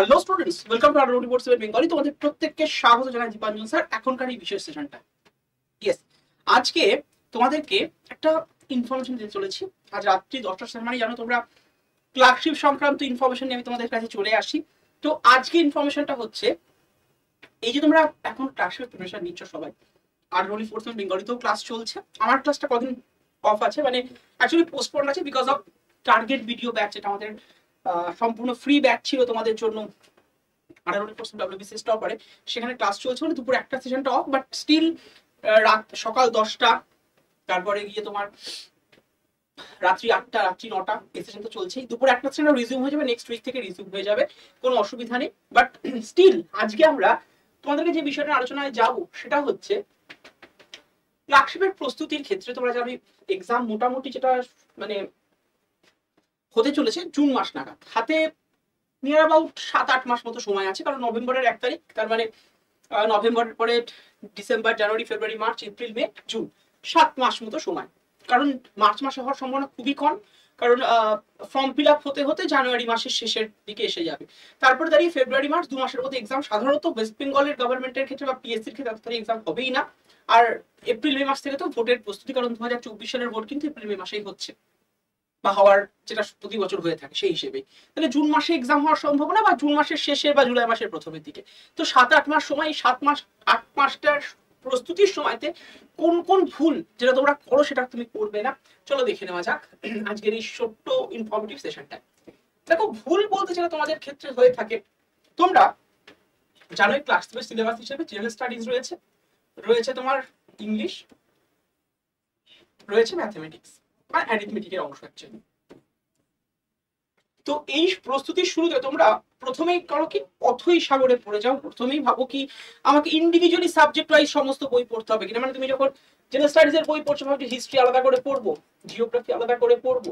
Hello students welcome to report seven Bengali তোমাদের প্রত্যেককে স্বাগত জানাই দীপাঞ্জন স্যার। এখনকার এই বিশেষ সেশনটা ইয়েস আজকে তোমাদেরকে একটা ইনফরমেশন দিতে চলেছি। আজ রাত্রি দশটার সময় মানে জানো তোমরা ক্লার্কশিপ সংক্রান্ত ইনফরমেশন নিয়ে আমি তোমাদের কাছে চলে আসি। তো আজকে ইনফরমেশনটা হচ্ছে, এই যে তোমরা এখন ক্লার্কশিপ প্রিপারেশন নিচ্ছ সবাই, আর রোলি ফোর্থ বেঙ্গলিতেও ক্লাস চলছে। আমার ক্লাসটা কদিন অফ আছে মানে অ্যাকচুয়ালি পোস্টপোন আছে because of target video batch এটা আমাদের সম্পূর্ণ ফ্রি ব্যাচ ছিল তোমাদের জন্য। আঠারো পার্সেন্ট ডাব্লিউবিসিএস টপারে সেখানে ক্লাস চলছে মানে দুপুর একটা সেশনটা অফ বাট স্টিল রাত, সকাল দশটা। তারপরে গিয়ে তোমার রাত্রি আটটা, রাত্রি নটা, এই সেশন তো চলছেই। দুপুর একটা সেশন রিজিউম হয়ে যাবে নেক্সট উইক থেকে রিজিউম হয়ে যাবে। কোনো অসুবিধা নেই। বাট স্টিল আজকে আমরা তোমাদেরকে যে বিষয়টা আলোচনায় যাব, সেটা হচ্ছে ক্লার্কশিপের প্রস্তুতির ক্ষেত্রে তোমরা জানো এক্সাম মোটামুটি যেটা মানে হতে চলেছে জুন মাস নাগাদ। হাতে নিয়ার অ্যাবাউট সাত আট মাস মতো সময় আছে, কারণ নভেম্বরের এক তারিখ, তার মানে নভেম্বরের পরে December, January, February, March, April, May, June, সাত মাস মতো সময়। কারণ মার্চ মাসে হওয়ার সম্ভাবনা খুবই কম, কারণ ফর্ম ফিল আপ হতে হতে জানুয়ারি মাসের শেষের দিকে এসে যাবে। তারপরে দাঁড়িয়ে ফেব্রুয়ারি, মার্চ দু মাসের মধ্যে এক্সাম সাধারণত ওয়েস্ট বেঙ্গলের গভর্নমেন্টের ক্ষেত্রে বা পিএসসির ক্ষেত্রে এত এক্সাম হবেই না। আর এপ্রিল, মে মাস থেকে তো ভোটের প্রস্তুতি, কারণ দু হাজার চব্বিশ সালের ভোট কিন্তু এপ্রিল, মে মাসেই হচ্ছে। বা হওয়ার যেটা প্রতি বছর হয়ে থাকে সেই হিসেবে। তাহলে জুন মাসে এক্সাম হওয়ার সম্ভাবনা বা জুন মাসের শেষে বা জুলাই মাসের প্রথমের দিকে? তো সাত আট মাস সময়, সাত মাস, আট মাসটার প্রস্তুতির সময়তে কোন কোন ভুল যেটা তোমরা করো সেটা তুমি করবে না। চলো দেখে নেওয়া যাক আজকের এই ছোট্ট ইনফরমেটিভ সেশনটা দেখো, ভুল বলতে যেটা তোমাদের ক্ষেত্রে হয়ে থাকে, তোমরা জানোই ক্লাস থ্রি সিলেবাস হিসেবে জেনারেল স্টাডিজ রয়েছে। রয়েছে তোমার ইংলিশ রয়েছে ম্যাথমেটিক্স আর অ্যারিথমেটিকের অংশ অ্যাকচুয়ালি তো এই প্রস্তুতির শুরুতে তোমরা প্রথমেই করো কি অথই সাগরে পড়ে যাও, প্রথমেই ভাবো কি, আমাকে ইন্ডিভিজুয়ালি সাবজেক্ট ওয়াইজ সমস্ত বই পড়তে হবে কিনা। মানে তুমি যখন জেনারেল স্টাডিজ এর বই পড়ছো, ভাবছি হিস্ট্রি আলাদা করে পড়ব জিওগ্রাফি আলাদা করে পড়ব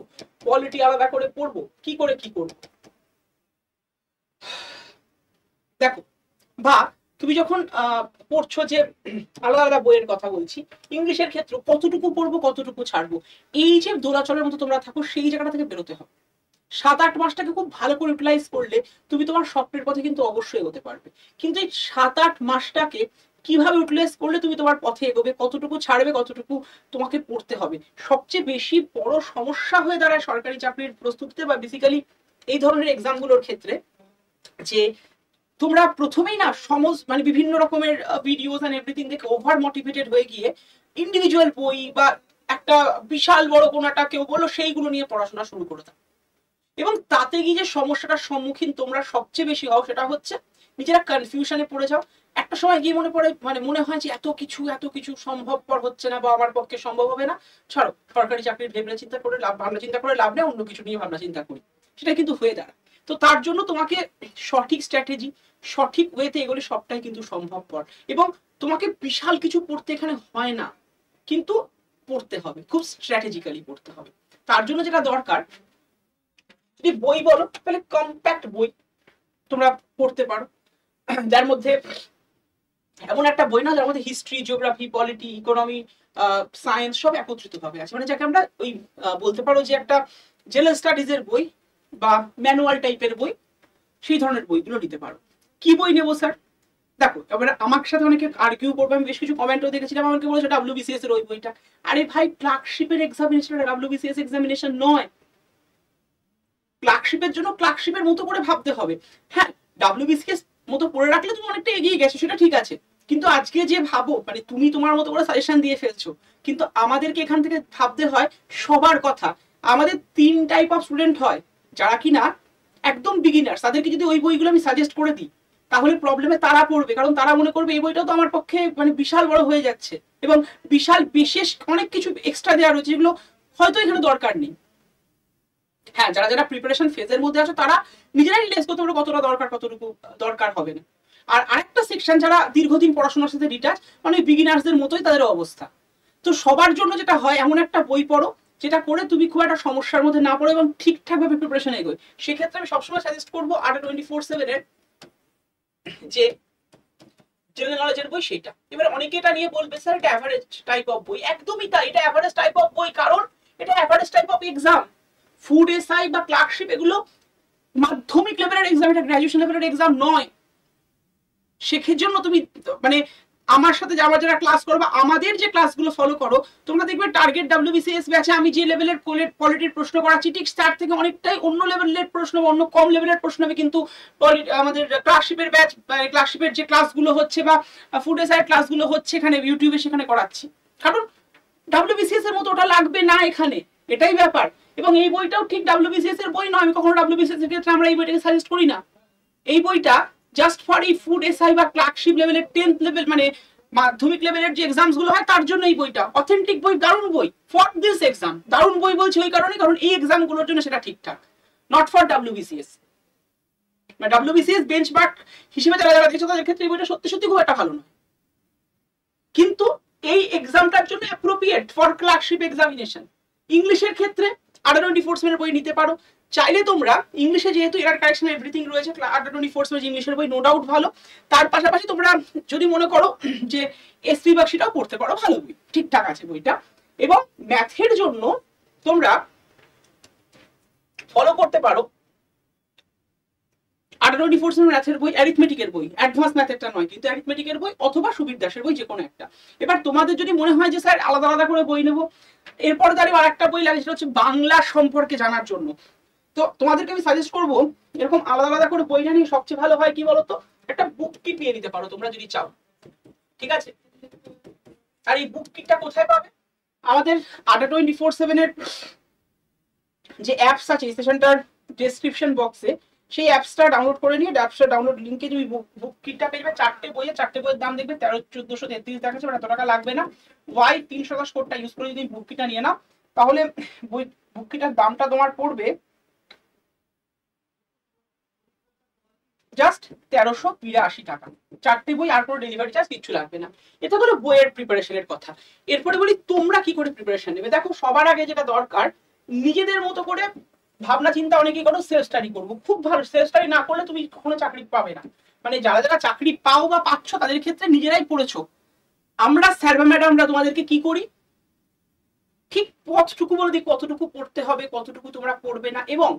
পলিটি আলাদা করে পড়ব, কি করে কি করব? দেখো, বা তুমি যখন পড়ছো যে আলাদা আলাদা বইয়ের কথা বলছি, ইংলিশের ক্ষেত্রে কতটুকু পড়ব, কতটুকু ছাড়বো, এই যে দোলাচলের মতো তোমরা থাকো, সেই জায়গাটা থেকে বেরোতে হবে। সাত আট মাসটাকে খুব ভালো করে ইউটিলাইজ করলে তুমি তোমার স্বপ্নের পথে কিন্তু অবশ্যই এগোতে পারবে। কিন্তু এই সাত আট মাসটাকে কীভাবে ইউটিলাইজ করলে তুমি তোমার পথে এগোবে, কতটুকু ছাড়বে, কতটুকু তোমাকে পড়তে হবে, সবচেয়ে বেশি বড় সমস্যা হয়ে দাঁড়ায় সরকারি চাকরির প্রস্তুতিতে বা বেসিক্যালি এই ধরনের এক্সামগুলোর ক্ষেত্রে যে তোমরা প্রথমেই না সমজ মানে বিভিন্ন রকমের ভিডিওস এন্ড এভরিথিং দেখে ওভার মোটিভেটেড হয়ে গিয়ে ইন্ডিভিজুয়াল বই বা একটা বিশাল বড় কোনাটা কেউ বলল, সেইগুলো নিয়ে পড়াশোনা শুরু করে দাও। এবং তাতে গিয়ে যে সমস্যাটার সম্মুখীন তোমরা সবচেয়ে বেশি হও সেটা হচ্ছে নিজেরা কনফিউশনে পড়ে যাও। একটা সময় গিয়ে মনে পড়ে মানে মনে হয় যে এত কিছু এত কিছু সম্ভবপর হচ্ছে না বা আমার পক্ষে সম্ভব হবে না। ছাড়ো, সরকারি চাকরির ভেবনা চিন্তা করে লাভ, ভাবনা চিন্তা করে লাভ নেই, অন্য কিছু নিয়ে ভাবনা চিন্তা করি। সেটা কিন্তু হয়ে দাঁড়ায়। তো তার জন্য তোমাকে সঠিক স্ট্র্যাটেজি সঠিক ওয়েতে এগুলি সবটাই কিন্তু সম্ভবপর। এবং তোমাকে বিশাল কিছু পড়তে এখানে হয় না, কিন্তু পড়তে হবে, খুব স্ট্র্যাটেজিক্যালি পড়তে হবে। তার জন্য যেটা দরকার, যদি বই বলো, তাহলে কম্প্যাক্ট বই তোমরা পড়তে পারো। যার মধ্যে এমন একটা বই না, যার মধ্যে history geography polity economy science সব একত্রিত ভাবে আছে। মানে যাকে আমরা ওই বলতে পারো যে একটা জেনারেল স্টাডিজ এর বই বা ম্যানুয়াল টাইপের বই, সেই ধরনের বইগুলো নিতে পারো। কি বই নেব, স্যার? দেখো, এবার আমার সাথে অনেকে আর্কিউ করবে, আমি বেশ কিছু কমেন্টও দেখেছিলাম, আমাকে বলেছে ডাব্লিউবিসিএস এর ওই বইটা। আরে ভাই ক্লার্কশিপের এক্সামিনেশন ডাব্লিউ বিসিএস এক্সামিনেশন নয়। ক্লার্কশিপের জন্য ক্লার্কশিপের মতো করে ভাবতে হবে। হ্যাঁ ডাব্লিউ বিসিএস মতো পড়ে রাখলে তুমি অনেকটা এগিয়ে গেছো, সেটা ঠিক আছে। কিন্তু আজকে যে ভাবো মানে তুমি তোমার মতো করে সাজেশন দিয়ে ফেলছো, কিন্তু আমাদেরকে এখান থেকে ভাবতে হয় সবার কথা। আমাদের তিন টাইপ অফ স্টুডেন্ট হয়, যারা কিনা একদম বিগিনার্স তাদেরকে যদি ওই বইগুলো আমি সাজেস্ট করে দিই তাহলে প্রবলেমে তারা পড়বে। কারণ তারা মনে করবে এই বইটাও তো আমার পক্ষে মানে বিশাল বড় হয়ে যাচ্ছে। এবং বিশাল বিশেষ অনেক কিছু এক্সট্রা দেওয়া রয়েছে যেগুলো হয়তো এখানে দরকার নেই। হ্যাঁ যারা যারা প্রিপারেশন ফেজের মধ্যে আছো, তারা নিজেরাই রিলেজ করতে পারো কতটা দরকার, কতটুকু দরকার হবে না। আর আরেকটা সেকশন যারা দীর্ঘদিন পড়াশোনার সাথে ডিটাচ মানে বিগিনার্সদের মতোই তাদের অবস্থা। তো সবার জন্য যেটা হয়, এমন একটা বই পড়ো, যেটা করে তুমি খুব একটা সমস্যার মধ্যে না পড়ো এবং ঠিকঠাকভাবে প্রিপারেশন এগোয়। সেক্ষেত্রে আমি সবসময় সাজেস্ট করব আটা টোয়েন্টি ফোর সেভেনের যে জেনারেল নলেজের বই সেটা এবার অনেকে এটা নিয়ে বলবে, স্যার, এটা অ্যাভারেজ টাইপ অফ বই। একদমই তাই, এটা অ্যাভারেজ টাইপ অফ বই। কারণ এটা average type of exam food SI বা ক্লার্কশিপ এগুলো মাধ্যমিক লেভেলের এক্সাম এটা গ্রাজুয়েশন লেভেলের এক্সাম নয়। শেখের জন্য তুমি মানে আমার সাথে যারা যারা ক্লাস করো বা আমাদের যে ক্লাসগুলো ফলো করো, তোমরা দেখবে টার্গেট ডাব্লিউবিসিএস ব্যাচে আমি যে লেভেলের কোয়ালিটির প্রশ্ন করাচ্ছি, ঠিক তার থেকে অনেকটাই অন্য লেভেলের প্রশ্ন অন্য কম লেভেলের প্রশ্ন আমি কিন্তু আমাদের ক্লাসশিপের ব্যাচ ক্লাসশিপের যে ক্লাসগুলো হচ্ছে বা ফুড এসআই ক্লাসগুলো হচ্ছে এখানে ইউটিউবে সেখানে করাচ্ছি। কারণ ডাব্লিউবিসিএস এর মতো ওটা লাগবে না এখানে, এটাই ব্যাপার। এবং এই বইটাও ঠিক ডাব্লিউবিসিএস এর বই নয়, আমি কখনো ডাব্লিউবিসিএস এর ক্ষেত্রে আমরা এই বইটাকে সাজেস্ট করি না। এই বইটা জাস্ট ফর এই ফুড এসআই বা ক্লার্কশিপ লেভেলের টেন্থ লেভেল মানে মাধ্যমিক লেভেলের যে এক্সামসগুলো হয়, তার জন্য এই বইটা। অথেন্টিক বই, দারুণ বই। ফর দিস এক্সাম দারুণ বই বলছি ওই কারণে কারণ এই এক্সামগুলোর জন্য সেটা ঠিকঠাক। Not for WBCS WBCS benchmark হিসেবে যারা যারা তাদের ক্ষেত্রে এই বইটা সত্যি সত্যি খুব একটা ভালো নয়। কিন্তু এই এক্সামটার জন্য অ্যাপ্রোপ্রিয়েট ফর ক্লার্কশিপ এক্সামিনেশন ইংলিশের ক্ষেত্রে আডার টোয়েন্টি ফোর্সমেন্টের বই নিতে পারো। চাইলে তোমরা ইংলিশে যেহেতু এরার কারেকশন এভরিথিং রয়েছে আডার টোয়েন্টি ফোর্সমেন্ট ইংলিশের বই নো ডাউট ভালো। তার পাশাপাশি তোমরা যদি মনে করো যে এস বিভাগ সেটাও পড়তে পারো, ভালো বই, ঠিকঠাক আছে বইটা। এবং ম্যাথের জন্য তোমরা ফলো করতে পারো আঠারো ডিফোর্সের ম্যাথের বই অ্যারিথমেটিকের বই। অ্যাডভান্স ম্যাথেরটা নয়, কিন্তু অ্যারিথমেটিকের বই অথবা সুবীর দাসের বই যে কোনো একটা। এবার তোমাদের যদি মনে হয় যে, স্যার, আলাদা আলাদা করে বই নেব। এরপর দাঁড়িয়ে আর একটা বই লাগে সেটা হচ্ছে বাংলা সম্পর্কে জানার জন্য। তো তোমাদেরকে আমি সাজেস্ট করব, এরকম আলাদা আলাদা করে বই জানিয়ে সবচেয়ে ভালো হয় কি বলতো? একটা বুক কিট নিয়ে নিতে পারো তোমরা যদি চাও। ঠিক আছে? আর এই বুক কিটটা কোথায় পাবে? আমাদের আটা টোয়েন্টি ফোর সেভেনের যে অ্যাপস আছে, এই সেশনটার ডেসক্রিপশন বক্সে সেই অ্যাপসটা ডাউনলোড করে নিয়ে অ্যাপসটা ডাউনলোড লিঙ্কে তুমি বুক কিটটা পেয়ে যাবে। চারটে বইয়ে, চারটে বইয়ের দাম দেখবে তেরো, চোদ্দশো তেত্রিশ দেখাচ্ছে মানে এত টাকা লাগবে না। ওয়াই তিন শতাংশ কোডটা ইউজ করে যদি বুক কিটটা নিয়ে নাও, তাহলে বই বুক কিটার দামটা তোমার পড়বে জাস্ট তেরোশো বিরাশি টাকা। চারটে বই আর কোনো ডেলিভারি চার্জ কিচ্ছু লাগবে না। এটা হলো বইয়ের প্রিপারেশনের কথা। এরপরে বলি, তোমরা কি করে প্রিপারেশন নেবে? দেখো, সবার আগে যেটা দরকার, নিজেদের মতো করে ভাবনা চিন্তা অনেকেই করো সেলফ স্টাডি করব। খুব ভালো সেলফ স্টাডি না করলে তুমি কখনো চাকরি পাবে না। মানে যারা যারা চাকরি পাও বা পাচ্ছ, তাদের ক্ষেত্রে নিজেরাই পড়েছো। আমরা স্যার বা ম্যাডামরা তোমাদেরকে কি করি? ঠিক পথটুকু বলে দিই কতটুকু পড়তে হবে, কতটুকু তোমরা পড়বে না? এবং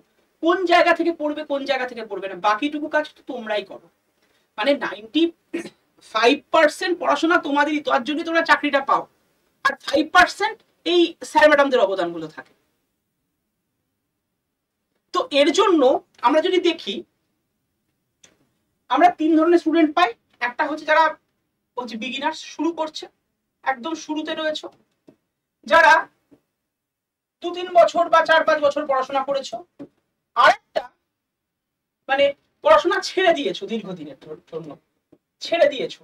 কোন জায়গা থেকে পড়বে, কোন জায়গা থেকে পড়বে না। বাকিটুকু কাজ তো তোমরাই করো। মানে নাইনটি ফাইভ পার্সেন্ট পড়াশোনা তোমাদেরই, তার জন্য তোমরা চাকরিটা পাও। আর ফাইভ পার্সেন্ট এই স্যার ম্যাডামদের অবদানগুলো থাকে। তো এর জন্য আমরা যদি দেখি, আমরা তিন ধরনের স্টুডেন্ট পাই। একটা হচ্ছে যারা হচ্ছে বিগিনার শুরু করছে। একদম শুরুতে রয়েছে। যারা দু তিন বছর বা চার পাঁচ বছর পড়াশোনা করেছ আরেকটা মানে পড়াশোনা ছেড়ে দিয়েছ দীর্ঘদিনের জন্য। ছেড়ে দিয়েছ।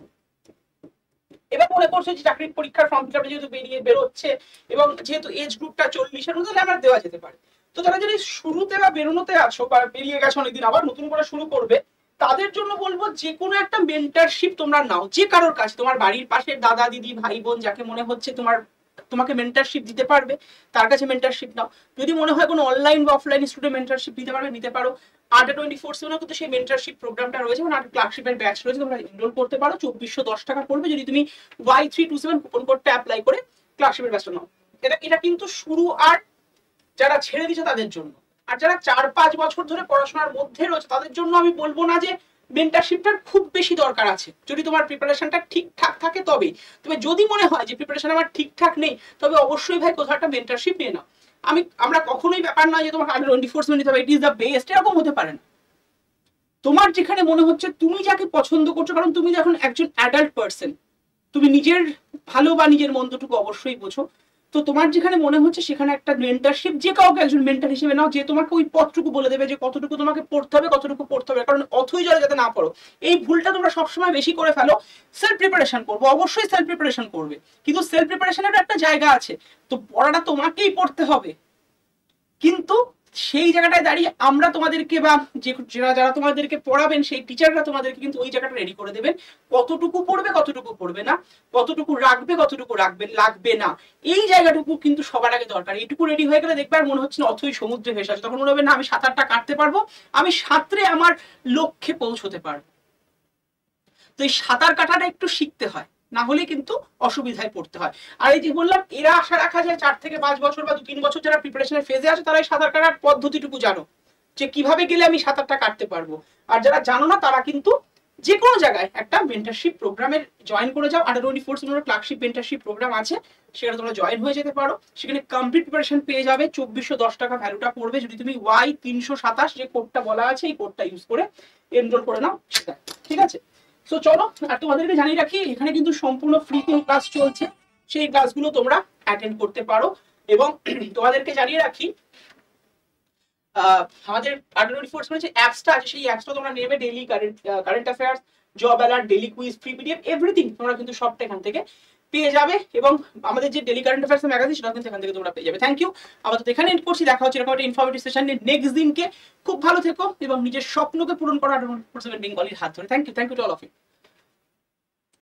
এবার মনে করছ যে চাকরির পরীক্ষার ফর্ম ফিল যেহেতু বেরিয়ে বেরোচ্ছে এবং যেহেতু এজ গ্রুপটা চল্লিশের মধ্যে আমার দেওয়া যেতে পারে। তো যারা যদি শুরুতে বা বেরোনোতে আছো বা বেরিয়ে গেছো অনেকদিন, আবার নতুন করে শুরু করবে, তাদের জন্য বলব যে কোনো একটা মেন্টারশিপ তোমরা নাও। যে কারোর কাছে, তোমার বাড়ির পাশে দাদা, দিদি, ভাই, বোন, যাকে মনে হচ্ছে তোমার তোমাকে মেন্টারশিপ দিতে পারবে, তার কাছে মেন্টারশিপ নাও। যদি মনে হয় কোনো অনলাইন বা অফলাইন স্টুডেন্ট মেন্টারশিপ দিতে পারবে, নিতে পারো। আটা টোয়েন্টি ফোর সেভেনও কিন্তু সেই মেন্টারশিপ প্রোগ্রামটা রয়েছে মানে আট ক্লার্কশিপের ব্যাচ রয়েছে, তোমরা এনরোল করতে পারো। চব্বিশশো দশ টাকা পড়বে যদি তুমি Y three two seven coupon কোডটা অ্যাপ্লাই করে ক্লার্কশিপের ব্যাচটা নাও। এটা এটা কিন্তু শুরু আর যারা ছেড়ে দিচ্ছে তাদের জন্য। আর যারা চার পাঁচ বছর ধরে পড়াশোনার মধ্যে রয়েছে, তাদের জন্য আমি বলব না যে মেন্টারশিপটার খুব বেশি দরকার আছে। যদি তোমার প্রিপারেশনটা ঠিকঠাক থাকে তবে তবে যদি মনে হয় যে প্রিপারেশন আমার ঠিকঠাক নেই, তবে অবশ্যই ভাই কোথাও একটা মেন্টারশিপ নিয়ে নাও। আমি, আমরা কখনোই ব্যাপার নয় যে তোমার আমি আগে এনফোর্সমেন্ট নিতে হবে ইট ইজ দ্য বেস্ট এরকম হতে পারে না। তোমার যেখানে মনে হচ্ছে তুমি যাকে পছন্দ করছ, কারণ তুমি যখন একজন অ্যাডাল্ট পার্সন তুমি নিজের ভালো বা নিজের মন্দটুকু অবশ্যই বোঝো। তো তোমার যেখানে মনে হচ্ছে সেখানে একটা মেন্টারশিপ যে কাউকে একজন মেন্টার হিসেবে নাও, যে তোমাকে ওই পথটুকু বলে দেবে যে কতটুকু তোমাকে পড়তে হবে, কতটুকু পড়তে হবে। কারণ অথই জলে যাতে না পড়ো। এই ভুলটা তোমরা সবসময় বেশি করে ফেলো সেলফ প্রিপারেশন করব। অবশ্যই সেলফ প্রিপারেশন করবে। কিন্তু সেলফ প্রিপারেশনের একটা জায়গা আছে। তো পড়াটা তোমাকেই পড়তে হবে। কিন্তু সেই জায়গাটায় দাঁড়িয়ে আমরা তোমাদেরকে বা যে যারা তোমাদেরকে পড়াবেন, সেই টিচাররা তোমাদেরকে কিন্তু ওই জায়গাটা রেডি করে দেবেন। কতটুকু পড়বে কতটুকু পড়বে না, কতটুকু রাখবে কতটুকু রাখবে, লাগবে না, এই জায়গাটুকু কিন্তু সবার আগে দরকার। এইটুকু রেডি হয়ে গেলে দেখবে আর মনে হচ্ছে না, অথই সমুদ্রে ভেসে আছে তখন মনে হবে, না, আমি সাঁতারটা কাটতে পারব, আমি সাঁতরে আমার লক্ষ্যে পৌঁছতে পারব। তো এই সাঁতার কাটাটা একটু শিখতে হয়। না হলে কিন্তু অসুবিধায় পড়তে হয়। আর এই যে বললাম, এরা আশা রাখা যায় চার থেকে পাঁচ বছর বা দু তিন বছর যারা প্রিপারেশনের ফেজে আছে, তারা এই সাঁতার কাটার পদ্ধতিটুকু জানো। যে কীভাবে গেলে আমি সাঁতারটা কাটতে পারব। আর যারা জানো না, তারা কিন্তু যে কোনো জায়গায় একটা মেন্টারশিপ প্রোগ্রামের জয়েন করে যাও। Under twenty four seminar clerkship mentorship program আছে। সেখানে তোমরা জয়েন হয়ে যেতে পারো। সেখানে কমপ্লিট প্রিপারেশন পেয়ে যাবে। চব্বিশশো দশ টাকা ভ্যালুটা পড়বে। যদি তুমি ওয়াই তিনশো সাতাশ যে কোডটা বলা আছে, এই কোডটা ইউজ করে এনরোল করে নাও। ঠিক আছে? সো চলো, আর তোমাদেরকে জানিয়ে রাখি, এখানে কিন্তু সম্পূর্ণ ফ্রিতে ক্লাস চলছে। সেই ক্লাসগুলো তোমরা অ্যাটেন্ড করতে পারো। এবং তোমাদেরকে জানিয়ে রাখি আমাদের আন্ডার ফোর্স যে অ্যাপসটা আছে, সেই অ্যাপসটা তোমরা নেবে daily current current affairs job alert daily quiz free PDF everything তোমরা কিন্তু সবটা এখান থেকে পেয়ে যাবে এবং আমাদের যে ডেলি কারেন্ট অ্যাফেয়ার্স ম্যাগাজিন সেটা কিন্তু এখান থেকে তোমরা পেয়ে যাবে। থ্যাংক ইউ আমাদের এখানে এন্ড করছি। দেখা হচ্ছে এরকম একটা ইনফরমেটিভ সেশন নেক্সট দিনকে। খুব ভালো থেকো এবং নিজের স্বপ্নকে পূরণ করার বেঙ্গলির হাত ধরে। Thank you thank you to all of you